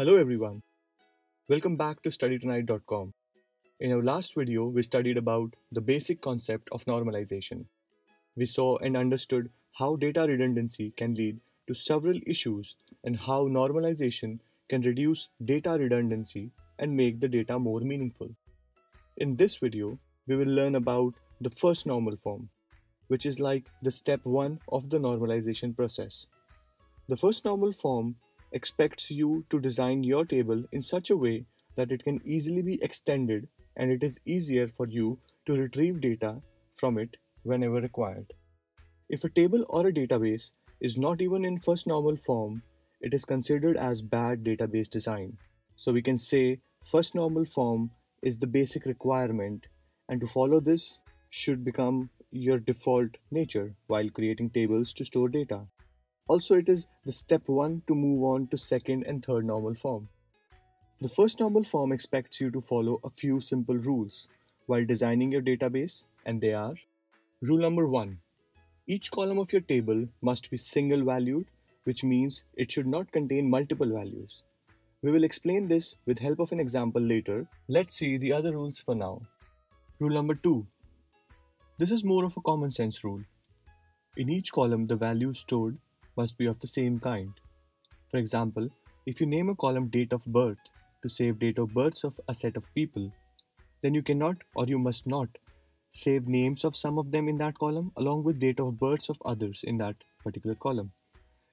Hello everyone. Welcome back to studytonight.com. In our last video, we studied about the basic concept of normalization. We saw and understood how data redundancy can lead to several issues and how normalization can reduce data redundancy and make the data more meaningful. In this video, we will learn about the first normal form, which is like the step 1 of the normalization process. The first normal form expects you to design your table in such a way that it can easily be extended and it is easier for you to retrieve data from it whenever required. If a table or a database is not even in first normal form, it is considered as bad database design. So we can say first normal form is the basic requirement and to follow this should become your default nature while creating tables to store data. Also, it is the step one to move on to second and third normal form. The first normal form expects you to follow a few simple rules while designing your database, and they are Rule number one Each column of your table must be single valued, which means it should not contain multiple values. We will explain this with help of an example later. Let's see the other rules for now. Rule number two This is more of a common sense rule. In each column, the values stored must be of the same kind. For example, if you name a column date of birth to save date of births of a set of people, then you cannot or you must not save names of some of them in that column along with date of births of others in that particular column.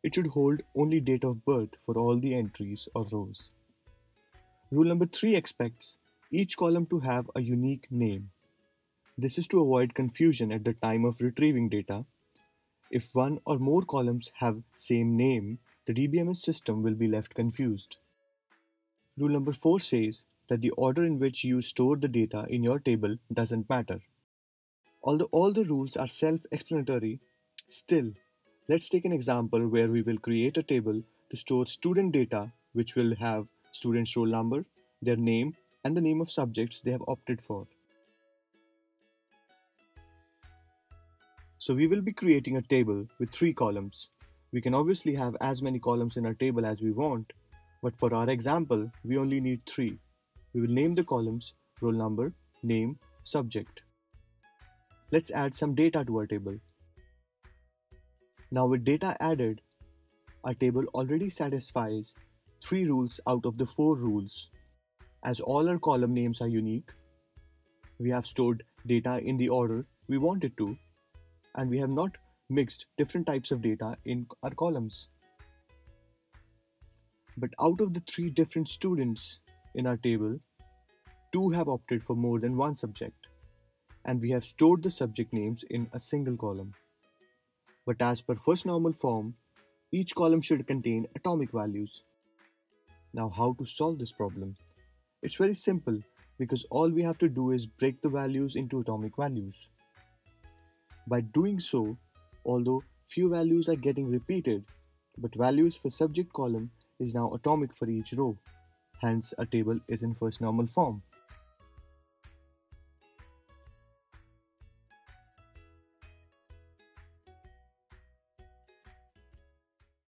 It should hold only date of birth for all the entries or rows. Rule number 3 expects each column to have a unique name. This is to avoid confusion at the time of retrieving data if one or more columns have same name, the DBMS system will be left confused. Rule number 4 says that the order in which you store the data in your table doesn't matter. Although all the rules are self-explanatory, still, let's take an example where we will create a table to store student data which will have student's roll number, their name, and the name of subjects they have opted for. So we will be creating a table with three columns. We can obviously have as many columns in our table as we want, but for our example, we only need three. We will name the columns roll number, name, subject. Let's add some data to our table. Now with data added, our table already satisfies three rules out of the four rules. As all our column names are unique, we have stored data in the order we want it to and we have not mixed different types of data in our columns. But out of the three different students in our table, two have opted for more than one subject, and we have stored the subject names in a single column. But as per first normal form, each column should contain atomic values. Now how to solve this problem? It's very simple because all we have to do is break the values into atomic values. By doing so, although few values are getting repeated, but values for subject column is now atomic for each row. Hence, a table is in first normal form.